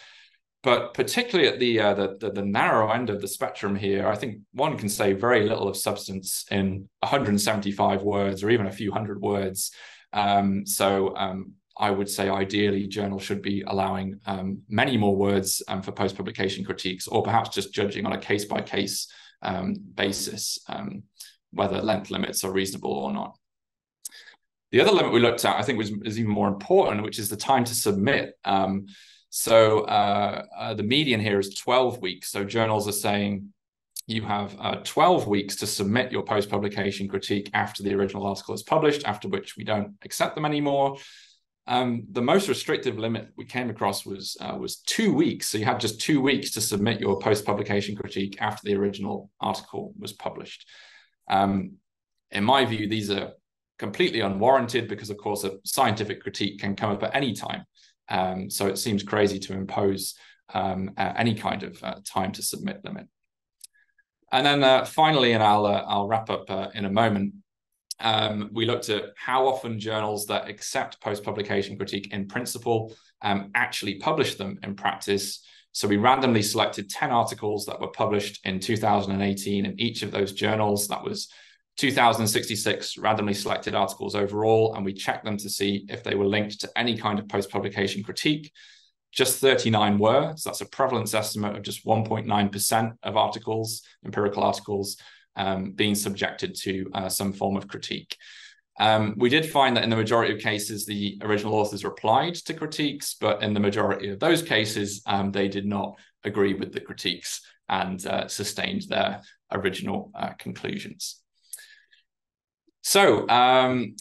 But particularly at the, uh, the, the, the narrow end of the spectrum here, I think one can say very little of substance in 175 words or even a few hundred words. Um, so um, I would say ideally journals should be allowing um, many more words um, for post-publication critiques, or perhaps just judging on a case-by-case um, basis um, whether length limits are reasonable or not. The other limit we looked at, I think, was, is even more important, which is the time to submit. Um, so uh, uh, the median here is 12 weeks. So journals are saying you have uh, 12 weeks to submit your post-publication critique after the original article is published, after which we don't accept them anymore. Um, the most restrictive limit we came across was uh, was two weeks. So you had just two weeks to submit your post-publication critique after the original article was published. Um, in my view, these are completely unwarranted because, of course, a scientific critique can come up at any time. Um, so it seems crazy to impose um, uh, any kind of uh, time to submit limit. And then uh, finally, and I'll uh, I'll wrap up uh, in a moment. Um, we looked at how often journals that accept post-publication critique in principle um, actually publish them in practice. So we randomly selected 10 articles that were published in 2018 in each of those journals. That was 2,066 randomly selected articles overall, and we checked them to see if they were linked to any kind of post-publication critique. Just 39 were, so that's a prevalence estimate of just 1.9% of articles, empirical articles, um, being subjected to uh, some form of critique. Um, we did find that in the majority of cases, the original authors replied to critiques, but in the majority of those cases, um, they did not agree with the critiques and uh, sustained their original uh, conclusions. So um,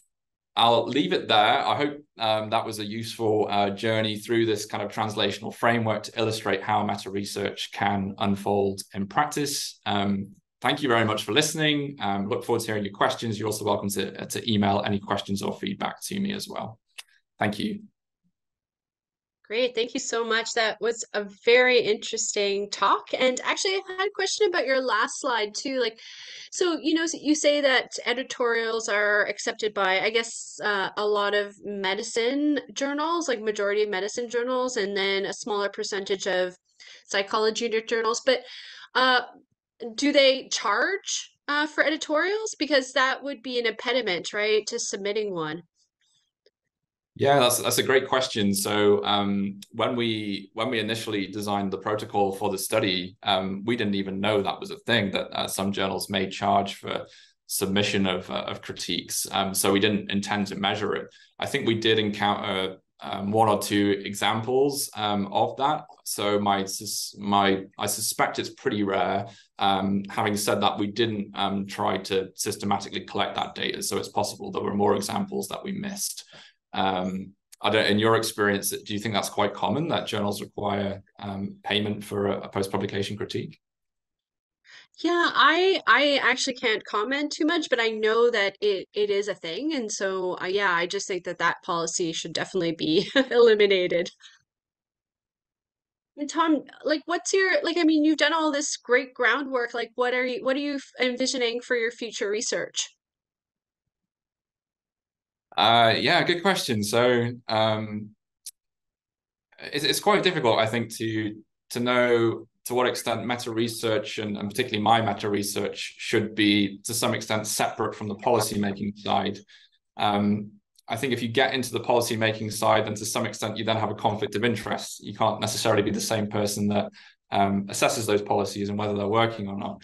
I'll leave it there. I hope um, that was a useful uh, journey through this kind of translational framework to illustrate how meta research can unfold in practice. Um, thank you very much for listening. Um, look forward to hearing your questions. You're also welcome to, to email any questions or feedback to me as well. Thank you. Great. Thank you so much. That was a very interesting talk. And actually, I had a question about your last slide too. Like, so, you know, you say that editorials are accepted by, I guess, uh, a lot of medicine journals, like majority of medicine journals, and then a smaller percentage of psychology journals. But uh, do they charge uh, for editorials? Because that would be an impediment, right, to submitting one. Yeah, that's that's a great question. So um, when we when we initially designed the protocol for the study, um, we didn't even know that was a thing that uh, some journals may charge for submission of uh, of critiques. Um, so we didn't intend to measure it. I think we did encounter um, one or two examples um, of that. So my my I suspect it's pretty rare. Um, having said that, we didn't try to systematically collect that data, so it's possible there were more examples that we missed. Um, I don't. In your experience, do you think that's quite common that journals require um, payment for a, a post publication critique? Yeah, I I actually can't comment too much, but I know that it it is a thing, and so uh, yeah, I just think that that policy should definitely be eliminated. And Tom, like, what's your like? I mean, you've done all this great groundwork. Like, what are you what are you envisioning for your future research? Uh, yeah, good question. So, um, it's it's quite difficult, I think, to to know to what extent meta research and, and particularly my meta research should be to some extent separate from the policy making side. Um, I think if you get into the policy making side, then to some extent you then have a conflict of interest. You can't necessarily be the same person that um, assesses those policies and whether they're working or not.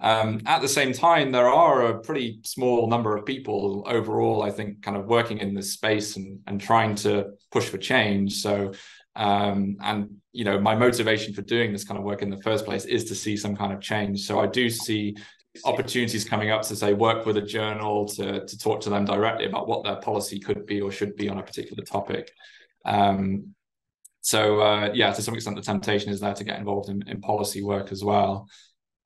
Um, at the same time, there are a pretty small number of people overall, I think, kind of working in this space and, and trying to push for change. So um, and you know, my motivation for doing this kind of work in the first place is to see some kind of change. So I do see opportunities coming up to say work with a journal to to talk to them directly about what their policy could be or should be on a particular topic. Um, so uh, yeah, to some extent, the temptation is there to get involved in, in policy work as well.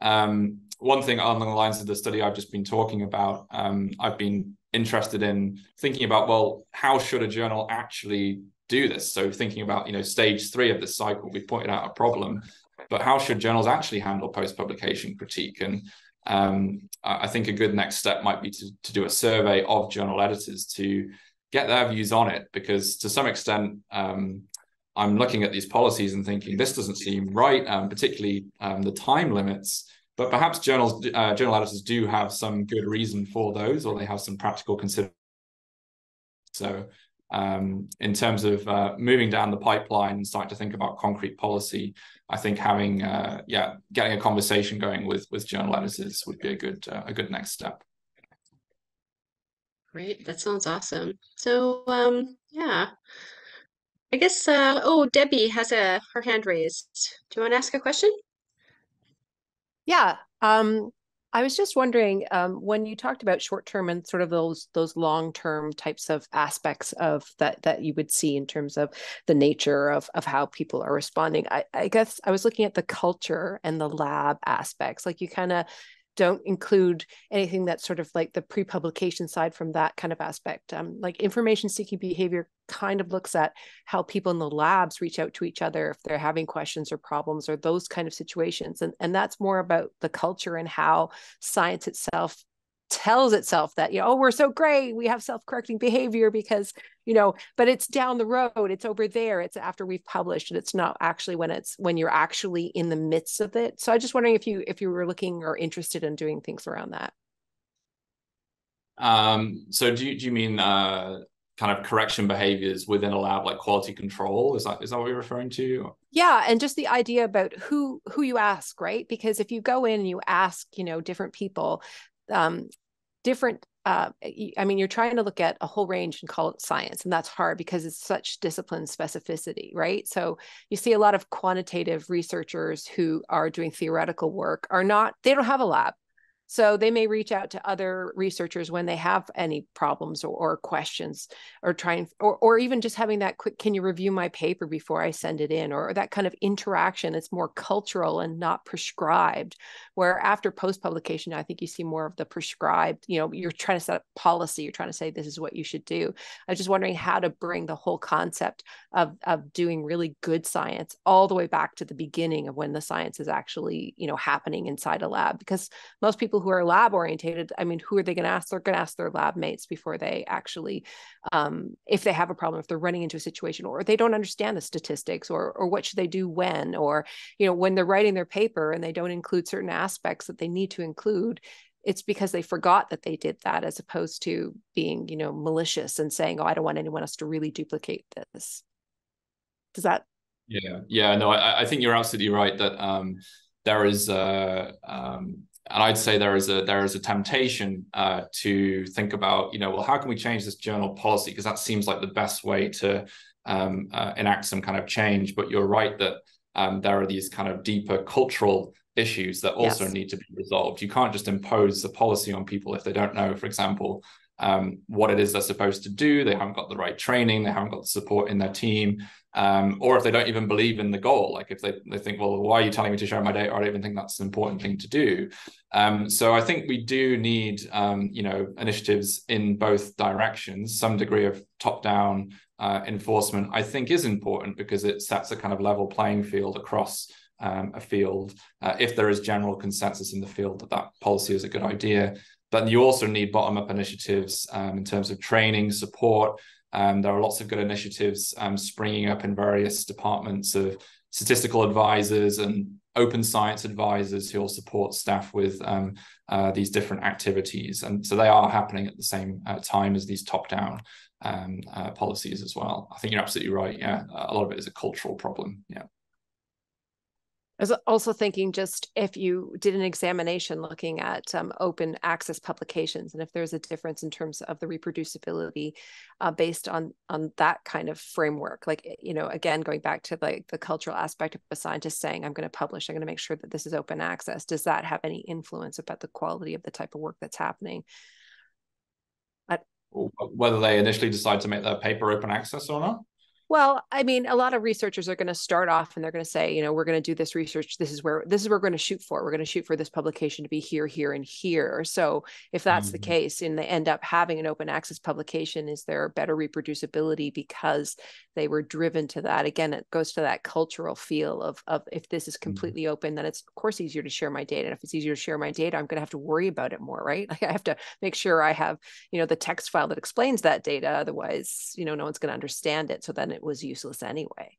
Um, one thing along the lines of the study I've just been talking about, um, I've been interested in thinking about well, how should a journal actually do this. So thinking about, you know, stage three of this cycle, we pointed out a problem, but how should journals actually handle post-publication critique? And um, I think a good next step might be to, to do a survey of journal editors to get their views on it, because to some extent, um, I'm looking at these policies and thinking this doesn't seem right, um, particularly um, the time limits. But perhaps journals, uh, journal editors do have some good reason for those, or they have some practical considerations. So um, in terms of uh, moving down the pipeline and starting to think about concrete policy, I think having uh, yeah getting a conversation going with with journal editors would be a good uh, a good next step. Great, that sounds awesome. So um, yeah, I guess uh, oh Debbie has a her hand raised. Do you want to ask a question? Yeah. Um, I was just wondering um, when you talked about short term and sort of those those long term types of aspects of that that you would see in terms of the nature of of how people are responding. I, I guess I was looking at the culture and the lab aspects. Like you kind of don't include anything that's sort of like the pre-publication side from that kind of aspect. Um, like information seeking behavior kind of looks at how people in the labs reach out to each other if they're having questions or problems or those kind of situations. And, and that's more about the culture and how science itself tells itself that you know oh we're so great we have self-correcting behavior because you know but it's down the road it's over there it's after we've published and it's not actually when it's when you're actually in the midst of it. So i just wondering if you if you were looking or interested in doing things around that. Um so do you, do you mean uh kind of correction behaviors within a lab like quality control? Is that is that what you're referring to? Yeah and just the idea about who who you ask right? Because if you go in and you ask you know different people um, different uh, I mean, you're trying to look at a whole range and call it science, and that's hard because it's such discipline specificity, right? So you see a lot of quantitative researchers who are doing theoretical work are not, they don't have a lab. So they may reach out to other researchers when they have any problems or, or questions or trying or, or even just having that quick, can you review my paper before I send it in? Or, or that kind of interaction that's more cultural and not prescribed. Where after post-publication, I think you see more of the prescribed, you know, you're trying to set up policy, you're trying to say this is what you should do. I was just wondering how to bring the whole concept of, of doing really good science all the way back to the beginning of when the science is actually, you know, happening inside a lab. Because most people who are lab orientated, I mean, who are they going to ask? They're going to ask their lab mates before they actually, um, if they have a problem, if they're running into a situation, or they don't understand the statistics, or or what should they do when, or you know, when they're writing their paper and they don't include certain aspects that they need to include. It's because they forgot that they did that, as opposed to being, you know, malicious and saying, "Oh, I don't want anyone else to really duplicate this." Does that yeah yeah no i, I think you're absolutely right that um, there is uh, um, and I'd say there is a there is a temptation uh, to think about you know well how can we change this journal policy because that seems like the best way to um, uh, enact some kind of change. But you're right that um, there are these kind of deeper cultural issues that also yes. need to be resolved. You can't just impose a policy on people if they don't know, for example, um, what it is they're supposed to do. They haven't got the right training. They haven't got the support in their team. Um, or if they don't even believe in the goal, like if they, they think, well, why are you telling me to share my data? I don't even think that's an important thing to do. Um, so I think we do need, um, you know, initiatives in both directions. Some degree of top-down uh, enforcement, I think, is important because it sets a kind of level playing field across um, a field. Uh, if there is general consensus in the field that that policy is a good idea, but you also need bottom-up initiatives um, in terms of training, support, um, there are lots of good initiatives um, springing up in various departments of statistical advisors and open science advisors who will support staff with um, uh, these different activities. And so they are happening at the same uh, time as these top down um, uh, policies as well. I think you're absolutely right. Yeah, a lot of it is a cultural problem. Yeah. I was also thinking just if you did an examination looking at um, open access publications and if there's a difference in terms of the reproducibility uh, based on on that kind of framework, like eh, you know, again going back to like the cultural aspect of a scientist saying, "I'm going to publish, I'm going to make sure that this is open access." Does that have any influence about the quality of the type of work that's happening? Whether they initially decide to make their paper open access or not? Well, I mean, a lot of researchers are going to start off and they're going to say, you know, we're going to do this research. This is where this is where we're going to shoot for. We're going to shoot for this publication to be here, here, and here. So if that's mm-hmm. the case, and they end up having an open access publication, is there better reproducibility because they were driven to that? Again, it goes to that cultural feel of of if this is mm-hmm. completely mm-hmm. open, then it's of course easier to share my data. And if it's easier to share my data, I'm going to have to worry about it more, right? Like I have to make sure I have, you know, the text file that explains that data. Otherwise, you know, no one's going to understand it. So then it was useless anyway.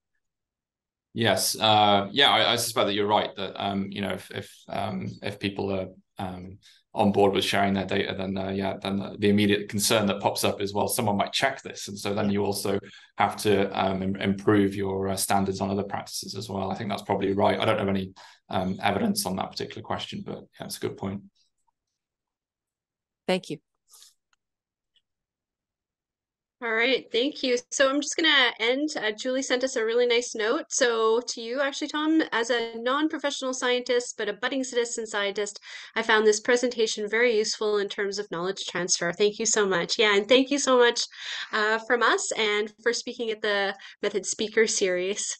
Yes, uh, yeah, I, I, suspect that you're right. That um, you know, if if um, if people are um, on board with sharing their data, then uh, yeah, then the, the, immediate concern that pops up is well, someone might check this, and so then you also have to um, improve your uh, standards on other practices as well. I think that's probably right. I don't have any um, evidence on that particular question, but yeah, it's a good point. Thank you. All right, thank you. So I'm just going to end. Uh, Julie sent us a really nice note. So, to you, actually, Tom, as a non professional scientist, but a budding citizen scientist, I found this presentation very useful in terms of knowledge transfer. Thank you so much. Yeah, and thank you so much uh, from us and for speaking at the Method Speaker Series.